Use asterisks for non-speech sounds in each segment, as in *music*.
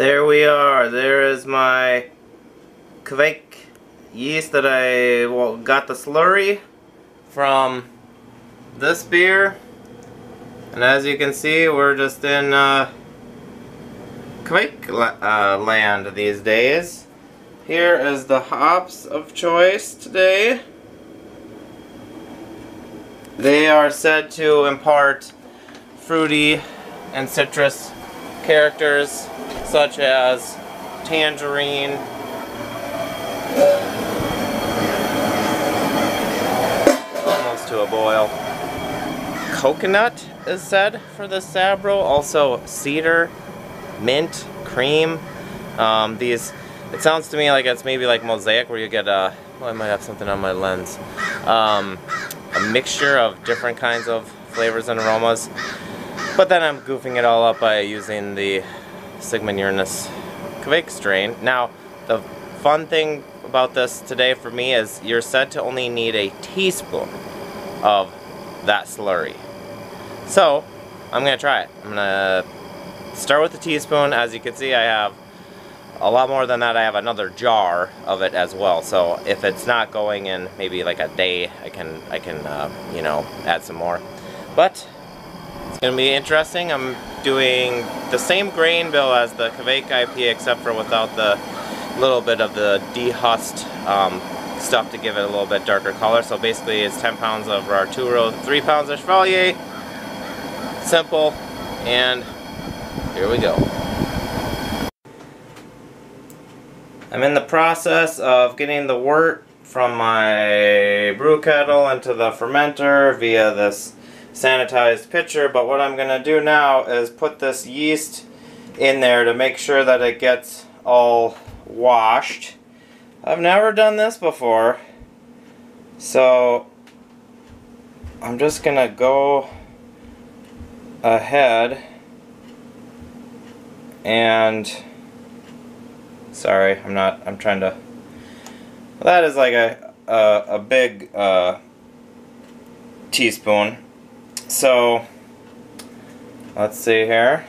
There we are. There is my Kveik yeast that I well, got the slurry from this beer. And as you can see, we're just in uh, La uh, land these days. Here is the hops of choice today. They are said to impart fruity and citrus characters such as tangerine, almost to a boil. Coconut is said for the Sabro, also cedar, mint, cream. Um, these, it sounds to me like it's maybe like mosaic where you get a, well I might have something on my lens, um, a mixture of different kinds of flavors and aromas. But then I'm goofing it all up by using the Sigmund Gjernes Kveik strain. Now, the fun thing about this today for me is you're said to only need a teaspoon of that slurry. So, I'm to try it. I'm to start with a teaspoon. As you can see, I have a lot more than that. I have another jar of it as well. So, if it's not going in maybe like a day, I can, I can uh, you know, add some more. But, it's going to be interesting. I'm doing the same grain bill as the Kveik IP except for without the little bit of the dehusked um, stuff to give it a little bit darker color. So basically it's 10 pounds of Arturo, 3 pounds of Chevallier. Simple. And here we go. I'm in the process of getting the wort from my brew kettle into the fermenter via this sanitized pitcher but what I'm gonna do now is put this yeast in there to make sure that it gets all washed I've never done this before so I'm just gonna go ahead and sorry I'm not I'm trying to that is like a a, a big uh, teaspoon so, let's see here.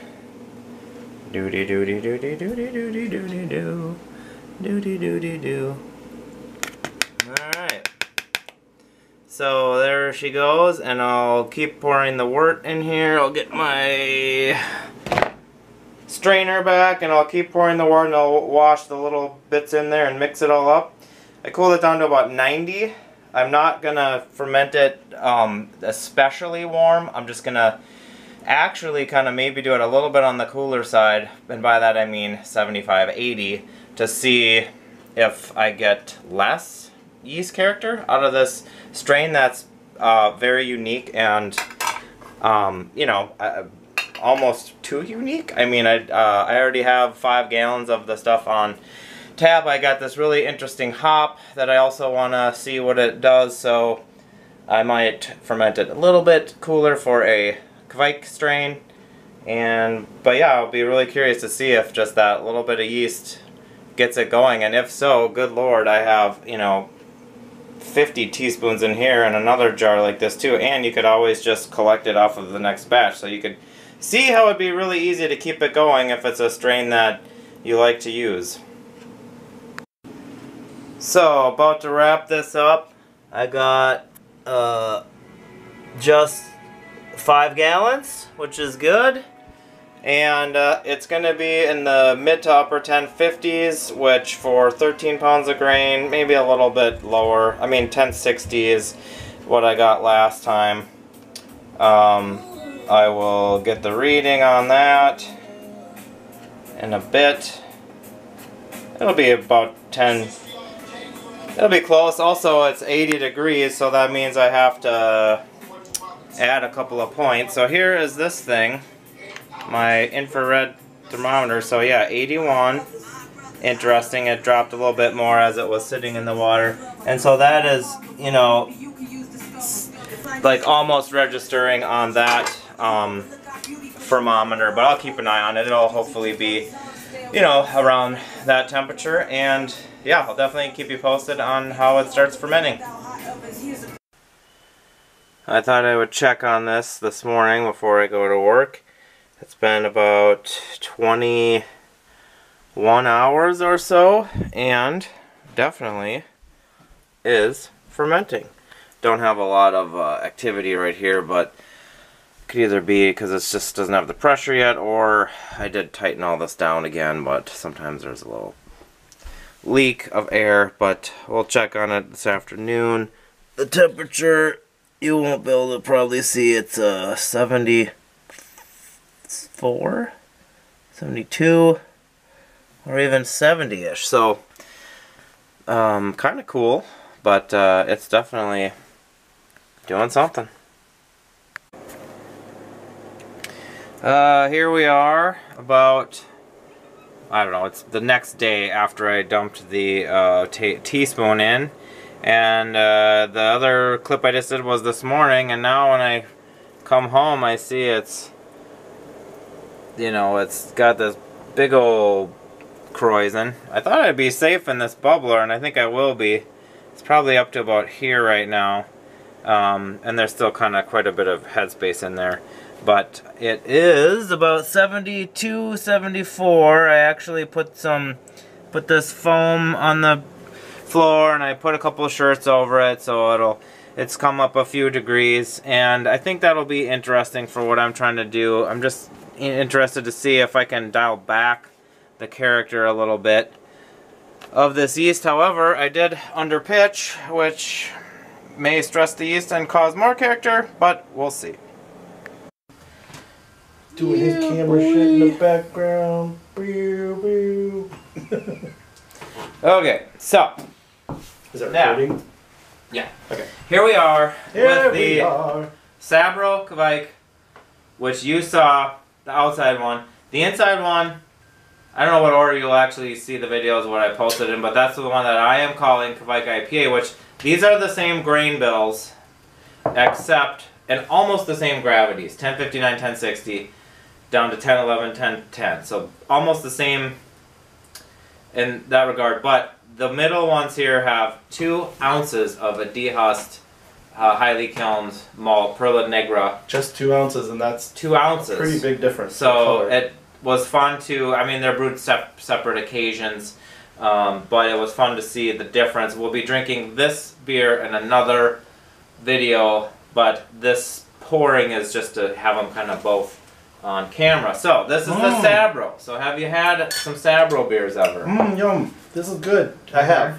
Doody doody doody doody doody doody doo. Doody doody doo. Alright. So there she goes, and I'll keep pouring the wort in here. I'll get my strainer back, and I'll keep pouring the water and I'll wash the little bits in there and mix it all up. I cooled it down to about 90 I'm not gonna ferment it um, especially warm. I'm just gonna actually kind of maybe do it a little bit on the cooler side, and by that I mean 75, 80, to see if I get less yeast character out of this strain that's uh, very unique and, um, you know, uh, almost too unique. I mean, I, uh, I already have five gallons of the stuff on tap. I got this really interesting hop that I also want to see what it does so I might ferment it a little bit cooler for a Kveik strain and but yeah I'll be really curious to see if just that little bit of yeast gets it going and if so good lord I have you know 50 teaspoons in here and another jar like this too and you could always just collect it off of the next batch so you could see how it'd be really easy to keep it going if it's a strain that you like to use. So, about to wrap this up. I got uh, just five gallons, which is good. And uh, it's going to be in the mid to upper 1050s, which for 13 pounds of grain, maybe a little bit lower. I mean, 1060 is what I got last time. Um, I will get the reading on that in a bit. It'll be about 10 It'll be close. Also, it's 80 degrees, so that means I have to add a couple of points. So here is this thing, my infrared thermometer. So yeah, 81. Interesting, it dropped a little bit more as it was sitting in the water. And so that is, you know, like almost registering on that um, thermometer, but I'll keep an eye on it. It'll hopefully be, you know, around that temperature. And yeah, I'll definitely keep you posted on how it starts fermenting. I thought I would check on this this morning before I go to work. It's been about 21 hours or so, and definitely is fermenting. Don't have a lot of uh, activity right here, but could either be because it just doesn't have the pressure yet, or I did tighten all this down again, but sometimes there's a little leak of air, but we'll check on it this afternoon. The temperature, you won't be able to probably see it's uh, 74, 72, or even 70-ish. So, um, kind of cool, but uh, it's definitely doing something. Uh, here we are, about, I don't know, it's the next day after I dumped the uh, teaspoon in. And uh, the other clip I just did was this morning, and now when I come home, I see it's, you know, it's got this big old krausen. I thought I'd be safe in this bubbler, and I think I will be. It's probably up to about here right now. Um, and there's still kind of quite a bit of headspace in there but it is about 72 74 I actually put some put this foam on the floor and I put a couple shirts over it so it'll it's come up a few degrees. And I think that'll be interesting for what I'm trying to do. I'm just interested to see if I can dial back the character a little bit of this yeast. However I did under pitch which may stress the yeast and cause more character but we'll see doing his camera shit in the background. Boo, boo. Okay, so Is that Now. yeah, Okay. here we are Here with we the are. Sabro Kveik, which you saw the outside one. The inside one, I don't know what order you'll actually see the videos what I posted in, but that's the one that I am calling Kveik IPA. Which these are the same grain bills, except and almost the same gravities 1059, 1060 down to 10, 11, 10, 10. So almost the same in that regard. But the middle ones here have two ounces of a dehusked, uh, highly kilned malt, Perla Negra. Just two ounces, and that's Two ounces. pretty big difference. So it was fun to, I mean, they're brewed sep- separate occasions, um, but it was fun to see the difference. We'll be drinking this beer in another video, but this pouring is just to have them kind of both on camera. So this is the Mm. Sabro. So have you had some Sabro beers ever? Mmm, yum. This is good. I have.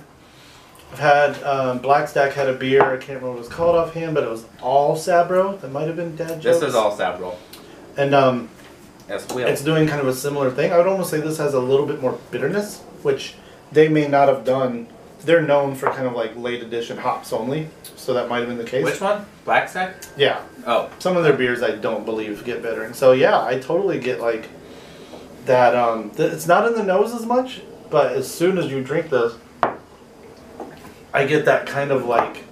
I've had um, Black Stack had a beer. I can't remember what it was called offhand, but it was all Sabro. That might have been Dad This is all Sabro. And um, Yes, we it's doing kind of a similar thing. I would almost say this has a little bit more bitterness, which they may not have done. They're known for kind of like late edition hops only, so that might have been the case. Which one? Black Stack? Yeah, Oh, some of their beers I don't believe get better. And so yeah, I totally get like that. Um, th- it's not in the nose as much, but as soon as you drink this, I get that kind of like.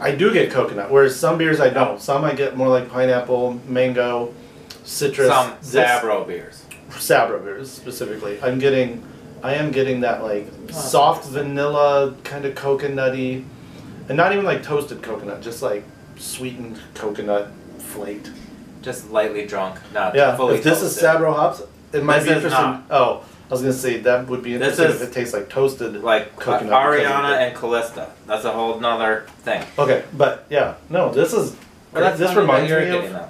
I do get coconut, whereas some beers I don't. Some I get more like pineapple, mango, citrus. some Sabro beers. Sabro beers specifically. I'm getting, I am getting that like soft vanilla kind of coconutty, and not even like toasted coconut, just like sweetened coconut flaked. Just lightly drunk, not Yeah, fully if this is toasted. Sabro hops, it might This be is interesting. not. Oh, I was gonna say that would be This interesting is if it tastes like toasted. like coconut Ariana because of the- and Callista. That's a whole nother thing. Okay, but yeah, no, this is. Well, that's this funny that reminds you're me getting of. that.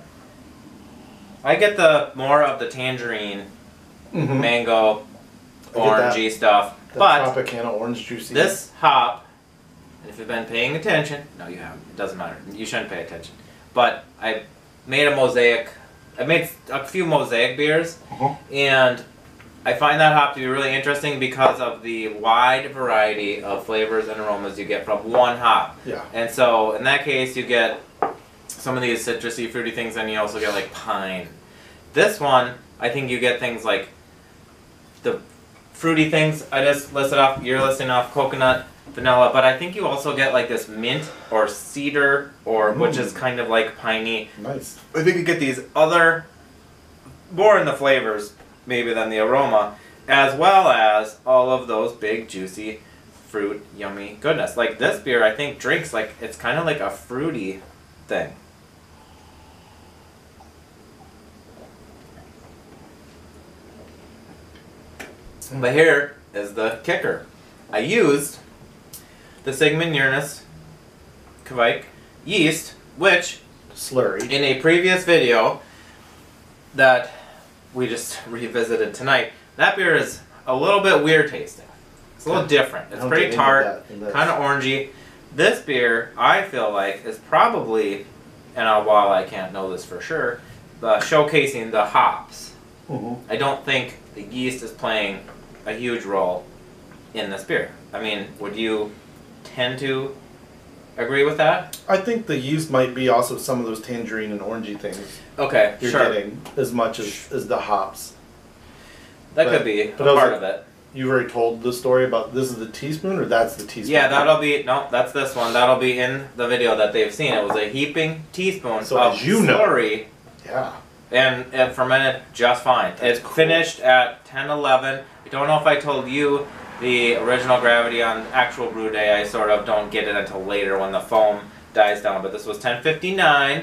I get the more of the tangerine, Mhm. mango, I get that- orangey stuff. The But Tropicana orange juicy. this hop, and if you've been paying attention, no, you haven't. It doesn't matter. You shouldn't pay attention. But I made a mosaic. I made a few mosaic beers, Uh-huh. and I find that hop to be really interesting because of the wide variety of flavors and aromas you get from one hop. Yeah. And so in that case, you get some of these citrusy, fruity things, and you also get like pine. This one, I think you get things like the fruity things I just listed off. You're listing off coconut, vanilla, but I think you also get like this mint or cedar, or which Mm. is kind of like piney. Nice. I think you get these other, more in the flavors maybe than the aroma, as well as all of those big juicy fruit, yummy goodness. Like this beer, I think drinks like it's kind of like a fruity thing. But here is the kicker. I used the Sigmund Gjernes Kveik yeast, which Slurry. in a previous video that we just *laughs* revisited tonight, that beer is a little bit weird tasting. It's a little different. It's pretty tart, kind of orangey. This beer, I feel like, is probably, and uh, while I can't know this for sure, uh, showcasing the hops. Mhm. I don't think the yeast is playing a huge role in this beer. I mean, would you tend to agree with that? I think the yeast might be also some of those tangerine and orangey things Okay, you're sure. getting as much as, as the hops. That But- could be but was part like- of it. You've already told the story about this is the teaspoon or that's the teaspoon. Yeah, that'll be no. That's this one. That'll be in the video that they've seen. It was a heaping teaspoon So of as you know- Yeah. And it fermented just fine. That's it cool. finished at 10, 11. I don't know if I told you the original gravity on actual brew day. I sort of don't get it until later when the foam dies down. But this was 1059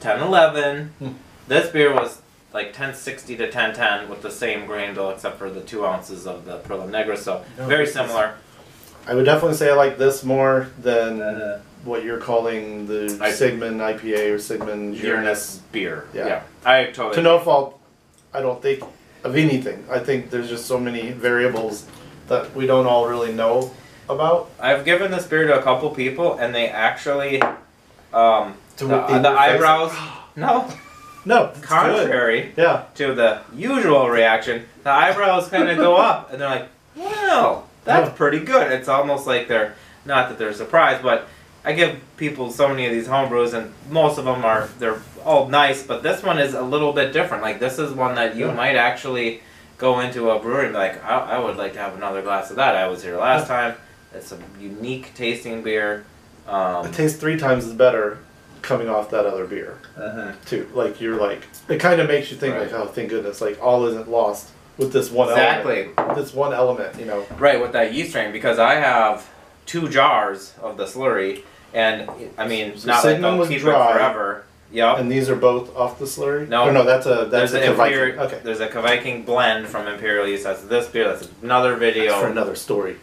to 1011. Hmm. This beer was like 1060 to 1010 with the same grain bill except for the two ounces of the Perla Negra. So No, very similar. I would definitely say I like this more than what you're calling the I- Sigmund IPA or Sigmund Gjernes. Gjernes beer. Yeah. Yeah. I totally. To no fault, I don't think of anything. I think there's just so many variables that we don't all really know about. I've given this beer to a couple people, and they actually, um, To the, the eyebrows. *gasps* No, No, contrary Yeah. to the usual reaction, the eyebrows kind of go up, and they're like, "Wow, that's Yeah. pretty good." It's almost like they're not that they're surprised, but I give people so many of these homebrews, and most of them are they're all nice, but this one is a little bit different. Like this is one that you Yeah. might actually go into a brewery and be like, I, I would like to have another glass of that. I was here last time. It's a unique tasting beer. Um, It tastes three times as better coming off that other beer uh-huh. too. Like you're like it kind of makes you think Right. like oh thank goodness like all isn't lost with this one Exactly. element. This one element, you know. Right, with that yeast strain, because I have two jars of the slurry, and I mean, So not like Sigmund they'll keep dry. it forever. Yep. And these are both off the slurry. No. Oh, no, that's a that's there's a a Viking. Imperial, Okay, there's a Viking blend from Imperial Yeast. That's this beer. That's another video. for another story.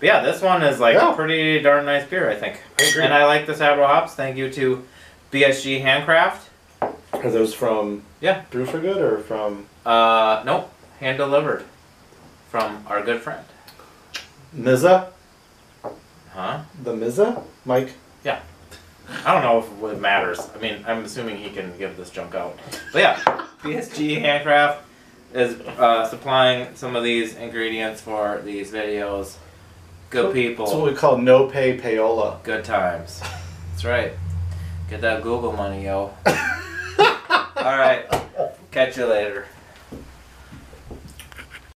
But yeah, this one is like Yeah. a pretty darn nice beer, I think. I agree. And I like the Sabro hops. Thank you to BSG Handcraft. Are those from Yeah. Brew for Good or from Uh, nope, hand delivered from our good friend. Miza? Huh? The Miza? Mike? Yeah. I don't know if it matters. I mean, I'm assuming he can give this junk out. But yeah, BSG Handcraft is uh, supplying some of these ingredients for these videos. Good people. That's what we call no pay payola. good times. That's right. Get that Google money, yo. *laughs* All right. Catch you later.